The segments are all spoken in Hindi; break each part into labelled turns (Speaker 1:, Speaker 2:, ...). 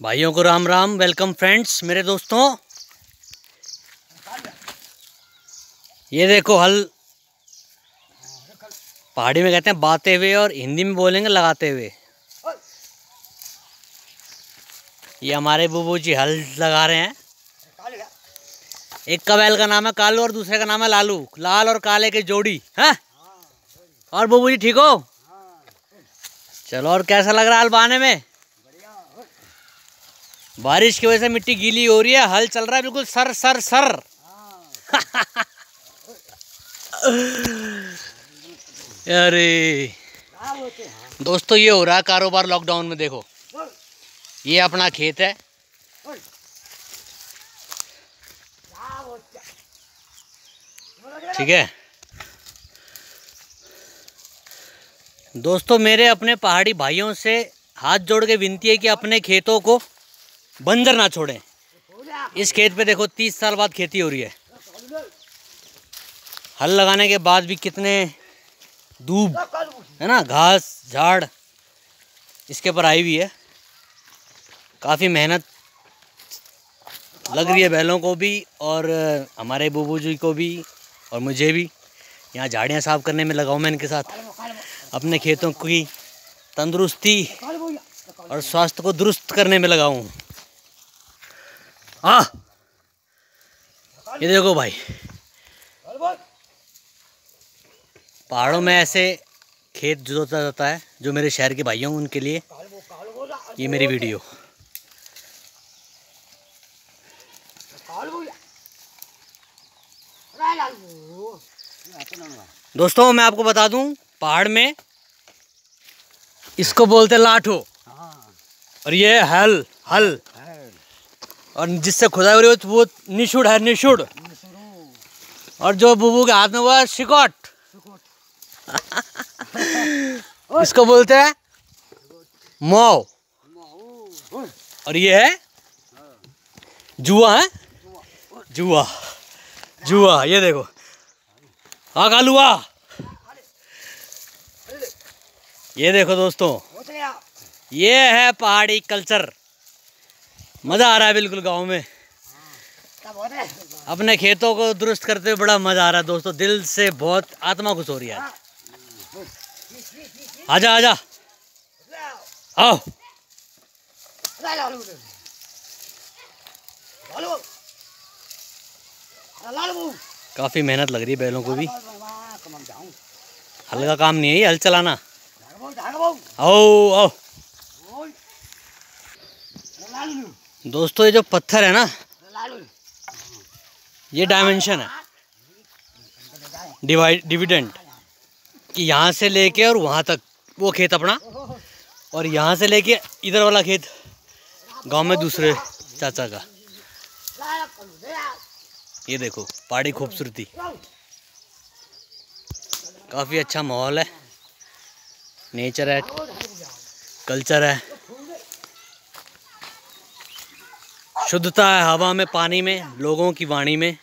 Speaker 1: भाइयों को राम राम वेलकम फ्रेंड्स मेरे दोस्तों। ये देखो हल। पहाड़ी में कहते हैं बाते हुए और हिंदी में बोलेंगे लगाते हुए। ये हमारे बुबू जी हल लगा रहे हैं। एक का बैल का नाम है कालू और दूसरे का नाम है लालू। लाल और काले की जोड़ी, है? और बुबू जी ठीक हो? चलो और कैसा लग रहा है हल बाने में? बारिश की वजह से मिट्टी गीली हो रही है, हल चल रहा है, बिल्कुल सर सर सर। अरे। दोस्तों, ये हो रहा है कारोबार लॉकडाउन में, देखो। ये अपना खेत है। ठीक है? दोस्तों, मेरे अपने पहाड़ी भाइयों से हाथ जोड़ के विनती है कि अपने खेतों को बंजर ना छोड़ें। इस खेत पे देखो तीस साल बाद खेती हो रही है। हल लगाने के बाद भी कितने दूब है ना घास झाड़ इसके ऊपर आई हुई है। काफ़ी मेहनत लग रही है बैलों को भी और हमारे बुबू जी को भी और मुझे भी। यहाँ झाड़ियाँ साफ़ करने में लगाऊँ मैं इनके साथ। अपने खेतों की तंदुरुस्ती और स्वास्थ्य को दुरुस्त करने में लगाऊँ। हाँ। ये देखो भाई। पहाड़ों में ऐसे खेत जोता जाता है जो मेरे शहर के भाइयों उनके लिए। ये मेरी वीडियो। दोस्तों मैं आपको बता दूँ पहाड़ में इसको बोलते लाठो। और ये हल हल। और जिससे खुदाई हो रही है वो निशुड़ है निशुड़। और जो बुबू के हाथ में वो है शिकोट। इसको बोलते हैं मौ। और ये है जुआ है? जुआ। जुआ ये देखो। हाँ कालुआ। ये देखो दोस्तों ये है पहाड़ी कल्चर। मज़ा आ रहा है बिल्कुल गाँव में। अपने खेतों को दुरुस्त करते हुए बड़ा मज़ा आ रहा है दोस्तों दिल से बहुत आत्मा खुश हो रही है। आजा आजा। आओ। काफ़ी मेहनत लग रही है बैलों को भी। हल्का काम नहीं है ये हल चलाना। आओ आओ। दोस्तों ये जो पत्थर है ना ये डायमेंशन है। डिवाइड डिविडेंट कि यहाँ से लेके और वहाँ तक वो खेत अपना। और यहाँ से लेके इधर वाला खेत गाँव में दूसरे चाचा का। ये देखो पहाड़ी खूबसूरती। काफ़ी अच्छा माहौल है। नेचर है कल्चर है। शुद्धता है हवा में, पानी में, लोगों की वाणी में।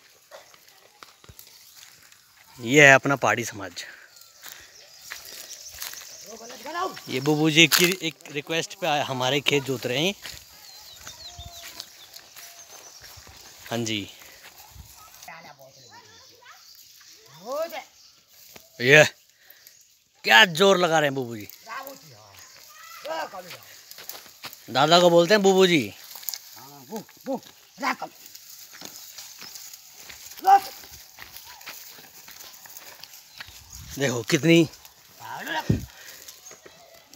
Speaker 1: ये है अपना पहाड़ी समाज। ये बुबू जी की एक रिक्वेस्ट पे आए, हमारे खेत जोत रहे हैं। हाँ जी। ये, क्या ज़ोर लगा रहे हैं बुबू जी? दादा को बोलते हैं बुबू जी। देखो कितनी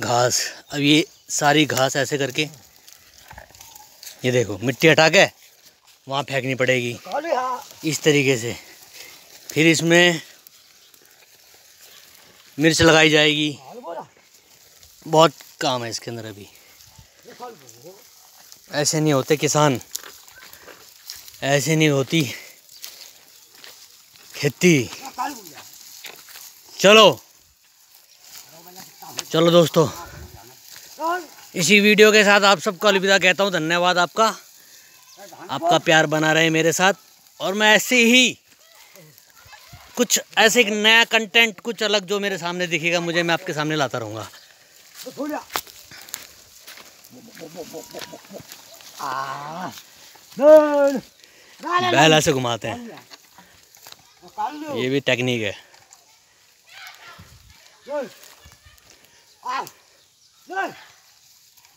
Speaker 1: घास अब ये सारी घास ऐसे करके ये देखो मिट्टी हटा के वहाँ फेंकनी पड़ेगी। इस तरीके से। फिर इसमें मिर्च लगाई जाएगी। बहुत काम है इसके अंदर अभी। ऐसे नहीं होते किसान। ऐसे नहीं होती खेती। चलो। चलो दोस्तों, इसी वीडियो के साथ आप सबको अलविदा कहता हूँ। धन्यवाद आपका। आपका प्यार बना रहे मेरे साथ। और मैं ऐसे ही कुछ ऐसे एक नया कंटेंट कुछ अलग जो मेरे सामने दिखेगा, मुझे मैं आपके सामने लाता रहूँगा। बैल ऐसे घुमाते हैं। ये भी टेक्निक है।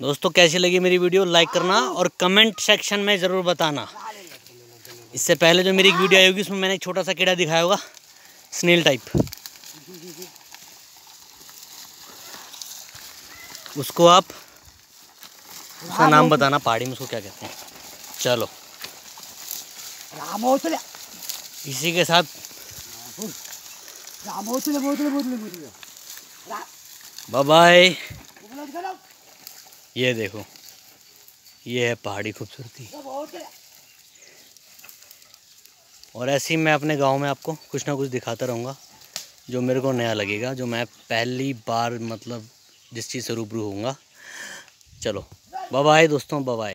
Speaker 1: दोस्तों कैसी लगी मेरी वीडियो? लाइक करना और कमेंट सेक्शन में ज़रूर बताना। इससे पहले जो मेरी एक वीडियो आई होगी उसमें मैंने एक छोटा सा कीड़ा दिखाया होगा। स्नेल टाइप उसको आप उसका नाम बताना पहाड़ी में उसको क्या कहते हैं? चलो। इसी के साथ बाय बाय ये देखो ये है पहाड़ी खूबसूरती। और ऐसे ही मैं अपने गाँव में आपको कुछ ना कुछ दिखाता रहूँगा जो मेरे को नया लगेगा जो मैं पहली बार मतलब जिस चीज़ से रूबरू होऊँगा। चलो। बाय दोस्तों बाय